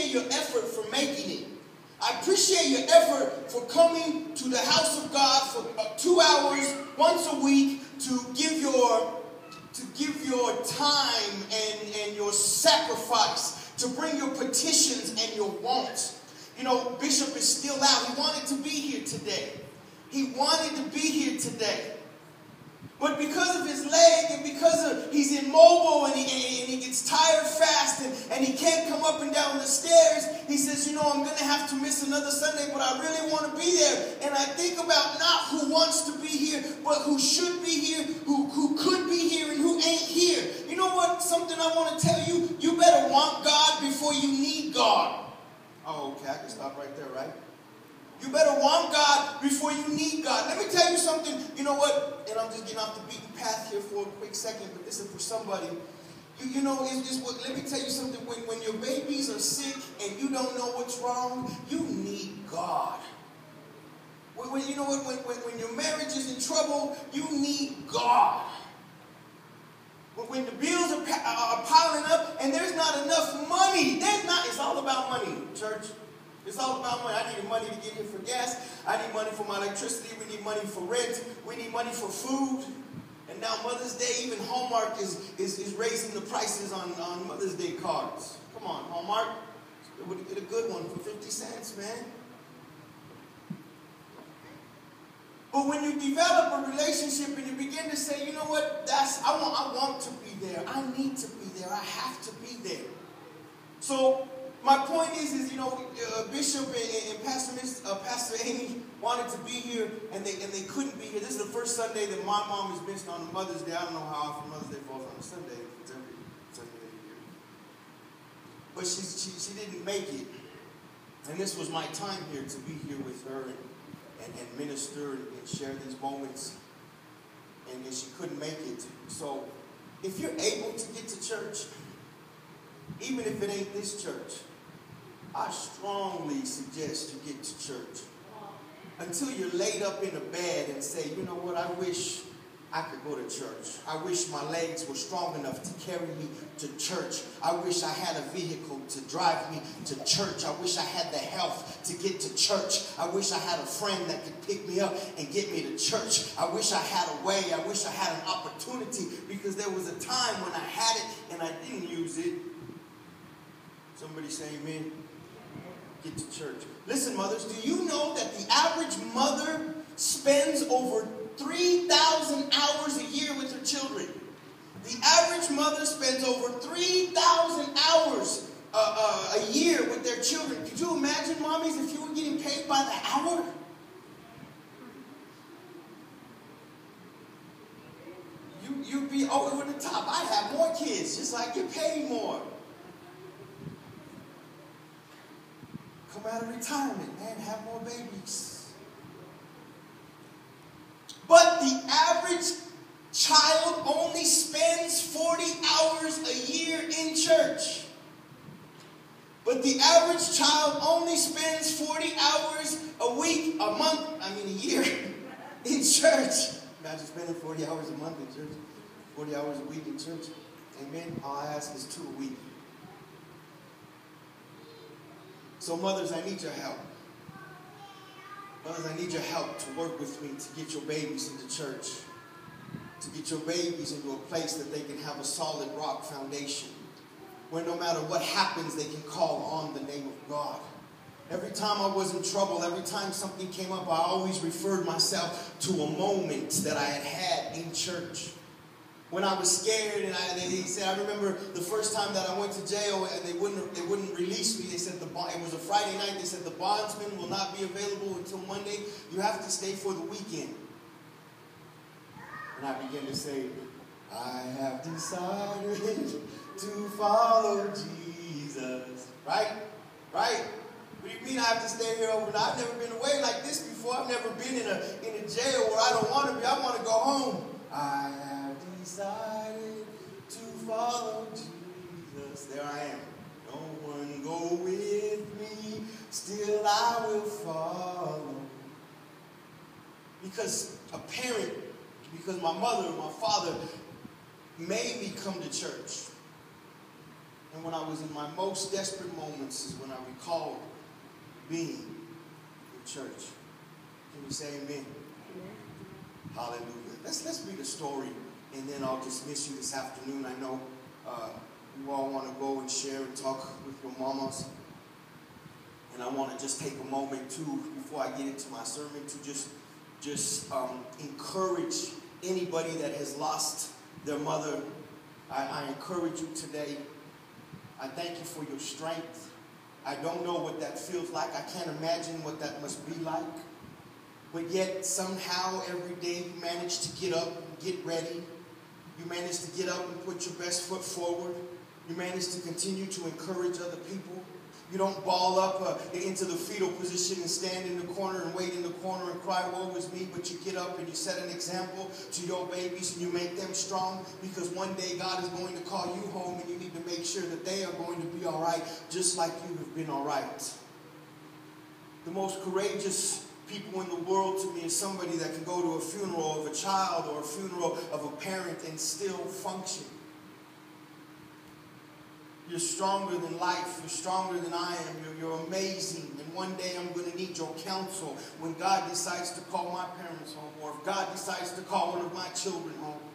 appreciate your effort for making it. I appreciate your effort for coming to the house of God for uh, two hours once a week to give your to give your time and, and your sacrifice, to bring your petitions and your wants. You know, Bishop is still out. He wanted to be here today. He wanted to be here today. But because of his leg and because of he's immobile and he, and he gets tired fast and, he can't come up and down the stairs, he says, You know, I'm going to have to miss another Sunday, but I really want to be there. And I think about not who wants to be here, but who should be here, who, who could be here, and who ain't here. You know what? Something I want to tell you you better want God before you need God. Oh, okay, I can stop right there, right? You better want God before you need God. Let me tell you something. You know what? And I'm just getting off the beaten path here for a quick second, but this is for somebody. You, you know, it's just what, let me tell you something. When, when your babies are sick and you don't know what's wrong, you need God. When, when you know what? When, when, when your marriage is in trouble, you need God. When the bills are, are piling up and there's not enough money, there's not, it's all about money, church. It's all about money. I need money to get here for gas. I need money for my electricity. We need money for rent. We need money for food. And now Mother's Day, even Hallmark is, is, is raising the prices on, on Mother's Day cards. Come on, Hallmark. Get a good one for 50 cents, man. But when you develop a relationship and you begin to say, you know what, that's I want I want to be there. I need to be there. I have to be there. So my point is, is you know, uh, Bishop and, and Pastor uh, Pastor Amy wanted to be here, and they and they couldn't be here. This is the first Sunday that my mom has missed on Mother's Day. I don't know how often Mother's Day falls on a Sunday. It's every Sunday year. But she, she she didn't make it, and this was my time here to be here with her and and, and minister and, and share these moments. And, and she couldn't make it. So, if you're able to get to church, even if it ain't this church, I strongly suggest you get to church. Until you're laid up in a bed and say, you know what, I wish I could go to church. I wish my legs were strong enough to carry me to church. I wish I had a vehicle to drive me to church. I wish I had the health to get to church. I wish I had a friend that could pick me up and get me to church. I wish I had a way. I wish I had an opportunity because there was a time when I had it and I didn't use it. Somebody say amen get to church. Listen, mothers, do you know that the average mother spends over 3,000 hours a year with her children? The average mother spends over 3,000 hours uh, uh, a year with their children. Could you imagine, mommies, if you were getting paid by the hour? You, you'd be over the top. I'd have more kids, just like get paid more. Come out of retirement, man, have more babies. But the average child only spends 40 hours a year in church. But the average child only spends 40 hours a week, a month, I mean a year, in church. Imagine spending 40 hours a month in church, 40 hours a week in church. Amen. All I ask is two a week. So, mothers, I need your help. Mothers, I need your help to work with me to get your babies into church, to get your babies into a place that they can have a solid rock foundation, where no matter what happens, they can call on the name of God. Every time I was in trouble, every time something came up, I always referred myself to a moment that I had had in church when I was scared, and I, they, he said, I remember the first time that I went to jail, and they wouldn't they wouldn't release me. They said the it was a Friday night. They said the bondsman will not be available until Monday. You have to stay for the weekend. And I began to say, I have decided to follow Jesus. Right, right. What do you mean I have to stay here overnight? I've never been away like this before. I've never been in a in a jail where I don't want to be. I want to go home. I decided to follow Jesus. There I am. No one go with me, still I will follow. Because a parent, because my mother and my father made me come to church. and when I was in my most desperate moments is when I recalled being in church. Can you say amen? amen? Hallelujah. Let's, let's read a story, and then I'll dismiss you this afternoon. I know uh, you all want to go and share and talk with your mamas. And I want to just take a moment, too, before I get into my sermon, to just, just um, encourage anybody that has lost their mother. I, I encourage you today. I thank you for your strength. I don't know what that feels like. I can't imagine what that must be like. But yet, somehow, every day you manage to get up and get ready. You manage to get up and put your best foot forward. You manage to continue to encourage other people. You don't ball up uh, into the fetal position and stand in the corner and wait in the corner and cry, woe is me, but you get up and you set an example to your babies and you make them strong because one day God is going to call you home and you need to make sure that they are going to be all right just like you have been all right. The most courageous people in the world to me somebody that can go to a funeral of a child or a funeral of a parent and still function. You're stronger than life. You're stronger than I am. You're, you're amazing. And one day I'm going to need your counsel when God decides to call my parents home or if God decides to call one of my children home.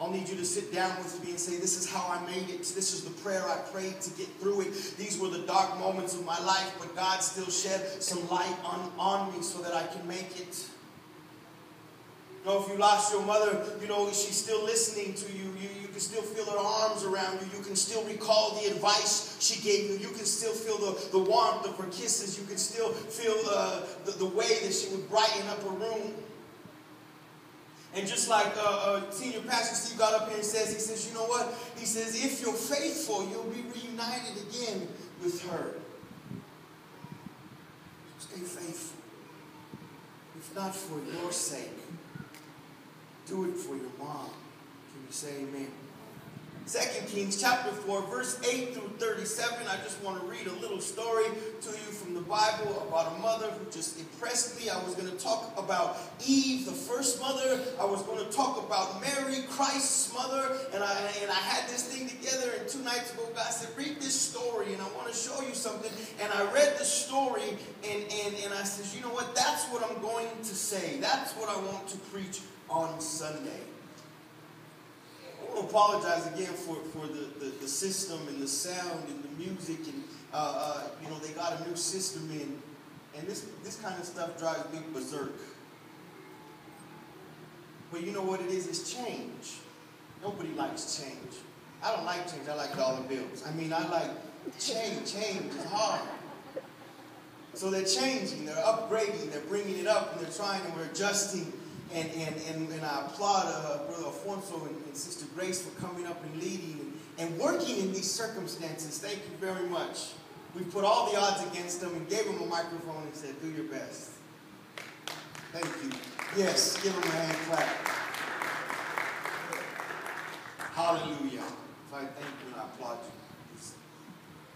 I'll need you to sit down with me and say, This is how I made it. This is the prayer I prayed to get through it. These were the dark moments of my life, but God still shed some light on, on me so that I can make it. You know, if you lost your mother, you know, she's still listening to you. You, you can still feel her arms around you. You can still recall the advice she gave you. You can still feel the, the warmth of her kisses. You can still feel uh, the, the way that she would brighten up a room. And just like uh, uh, Senior Pastor Steve got up here and says, he says, you know what? He says, if you're faithful, you'll be reunited again with her. Stay faithful. If not for your sake, do it for your mom. Can you say amen? Second Kings chapter 4, verse 8 through 37. I just want to read a little story to you from the Bible about a mother who just impressed me. I was going to talk about Eve, the first mother. I was going to talk about Mary, Christ's mother. And I, and I had this thing together, and two nights ago, God said, Read this story, and I want to show you something. And I read the story, and, and, and I said, You know what? That's what I'm going to say. That's what I want to preach on Sunday. I apologize again for, for the, the, the system and the sound and the music. And, uh, uh, you know, they got a new system in. And this, this kind of stuff drives me berserk. But you know what it is? It's change. Nobody likes change. I don't like change. I like dollar bills. I mean, I like change. Change is hard. So they're changing, they're upgrading, they're bringing it up, and they're trying, and we're adjusting and, and, and, and I applaud uh, Brother Alfonso and, and, Sister Grace for coming up and leading and, and working in these circumstances. Thank you very much. We put all the odds against them and gave them a microphone and said, do your best. Thank you. Yes, give them a hand clap. Hallelujah. So I thank you and I applaud you.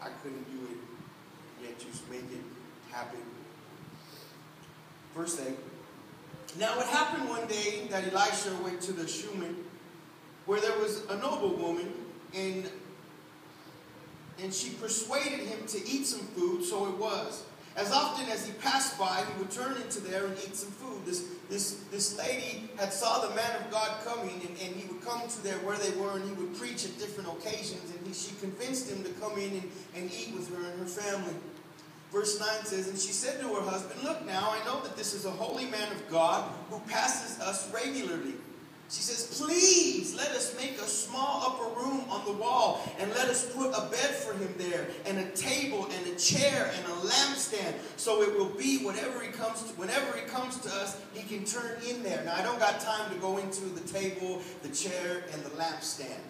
I couldn't do it, yet you make it happen. First 8. Now it happened one day that Elisha went to the Shunem, where there was a noble woman, and, and she persuaded him to eat some food, so it was. As often as he passed by, he would turn into there and eat some food. This, this, this lady had saw the man of God coming, and, and he would come to there where they were, and he would preach at different occasions, and he, she convinced him to come in and, and eat with her and her family. Verse 9 says, And she said to her husband, Look now, I know that this is a holy man of God who passes us regularly. She says, Please let us make a small upper room on the wall and let us put a bed for him there and a table and a chair and a lampstand so it will be whatever he comes to, whenever he comes to us, he can turn in there. Now, I don't got time to go into the table, the chair, and the lampstand.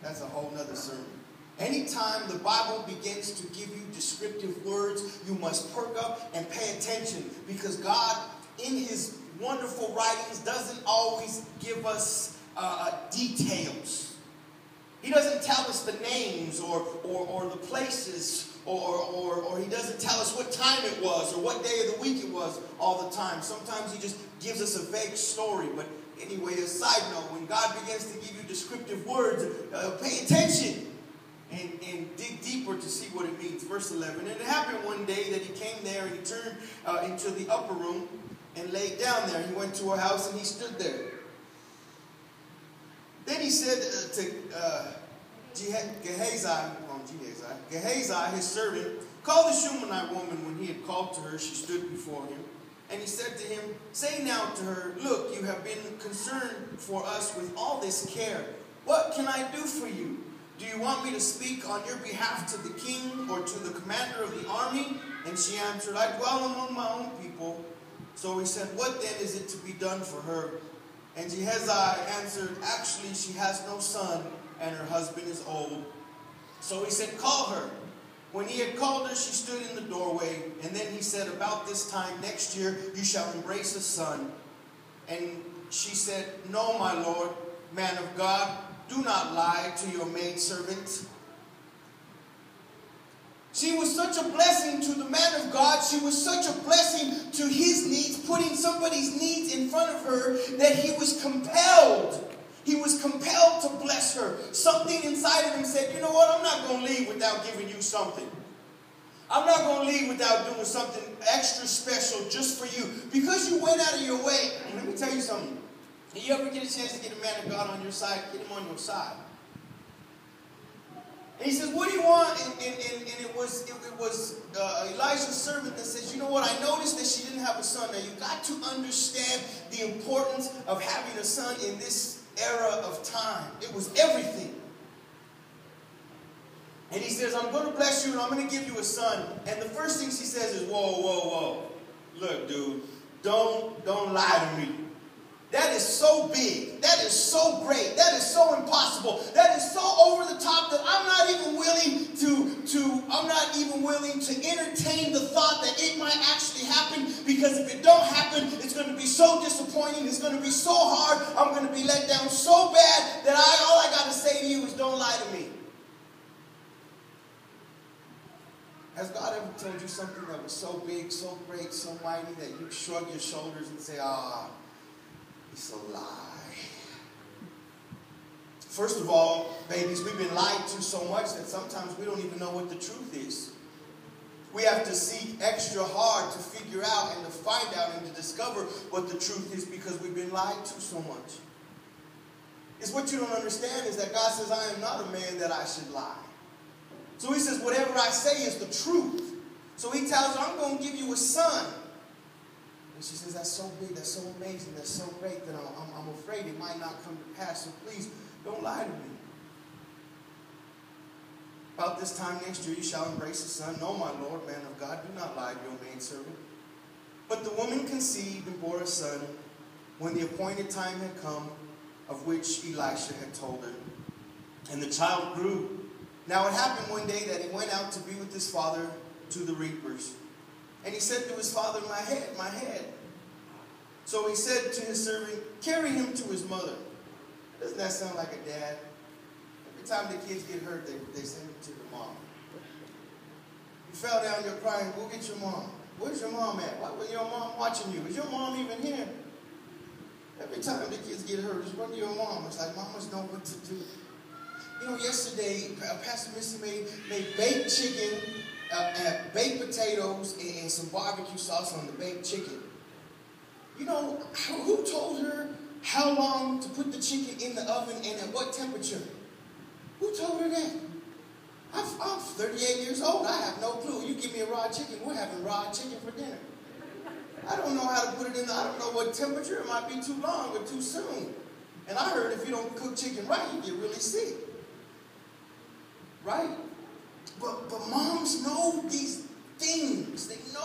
That's a whole nother sermon. Anytime the Bible begins to give you descriptive words, you must perk up and pay attention because God, in His wonderful writings, doesn't always give us uh, details. He doesn't tell us the names or, or, or the places, or, or, or He doesn't tell us what time it was or what day of the week it was all the time. Sometimes He just gives us a vague story. But anyway, a side note when God begins to give you descriptive words, uh, pay attention and, and dig deeper to see what it means. Verse 11. And it happened one day that he came there and he turned uh, into the upper room and laid down there. He went to a house and he stood there. Then he said uh, to uh, Gehazi, Gehazi, Gehazi, his servant, call the Shunammite woman. When he had called to her, she stood before him. And he said to him, Say now to her, Look, you have been concerned for us with all this care. What can I do for you? Do you want me to speak on your behalf to the king or to the commander of the army? And she answered, I dwell among my own people. So he said, What then is it to be done for her? And Gehazi answered, Actually, she has no son, and her husband is old. So he said, Call her. When he had called her, she stood in the doorway. And then he said, About this time next year, you shall embrace a son. And she said, No, my lord, man of God, do not lie to your maidservant. She was such a blessing to the man of God. She was such a blessing to his needs, putting somebody's needs in front of her, that he was compelled. He was compelled to bless her. Something inside of him said, You know what? I'm not going to leave without giving you something. I'm not going to leave without doing something extra special just for you. Because you went out of your way. Let me tell you something. If you ever get a chance to get a man of God on your side, get him on your side. And he says, What do you want? And, and, and, and it was, it, it was uh, Elijah's servant that says, You know what? I noticed that she didn't have a son. Now, you got to understand the importance of having a son in this era of time. It was everything. And he says, I'm going to bless you and I'm going to give you a son. And the first thing she says is, Whoa, whoa, whoa. Look, dude, don't, don't lie to me. That is so big. That is so great. That is so impossible. That is so over the top that I'm not even willing to, to I'm not even willing to entertain the thought that it might actually happen because if it don't happen, it's going to be so disappointing. It's going to be so hard. I'm going to be let down so bad that I all I got to say to you is don't lie to me. Has God ever told you something that was so big, so great, so mighty that you shrug your shoulders and say, ah, it's a lie. First of all, babies, we've been lied to so much that sometimes we don't even know what the truth is. We have to seek extra hard to figure out and to find out and to discover what the truth is because we've been lied to so much. It's what you don't understand is that God says, I am not a man that I should lie. So he says, whatever I say is the truth. So he tells her, I'm going to give you a son. And she says, That's so big, that's so amazing, that's so great that I'm, I'm, I'm afraid it might not come to pass. So please don't lie to me. About this time next year you shall embrace a son. No, my Lord, man of God, do not lie to your maidservant. But the woman conceived and bore a son when the appointed time had come, of which Elisha had told her. And the child grew. Now it happened one day that he went out to be with his father to the reapers. And he said to his father, My head, my head. So he said to his servant, Carry him to his mother. Doesn't that sound like a dad? Every time the kids get hurt, they, they send him to the mom. You fell down, you're crying, go get your mom. Where's your mom at? Why was your mom watching you? Is your mom even here? Every time the kids get hurt, just run to your mom. It's like mamas know what to do. You know, yesterday, a Pastor Missy made, made baked chicken uh, baked potatoes and, some barbecue sauce on the baked chicken. You know, who told her how long to put the chicken in the oven and at what temperature? Who told her that? I'm, I'm 38 years old. I have no clue. You give me a raw chicken, we're having raw chicken for dinner. I don't know how to put it in. I don't know what temperature. It might be too long or too soon. And I heard if you don't cook chicken right, you get really sick. Right? But, but moms know these things. They know.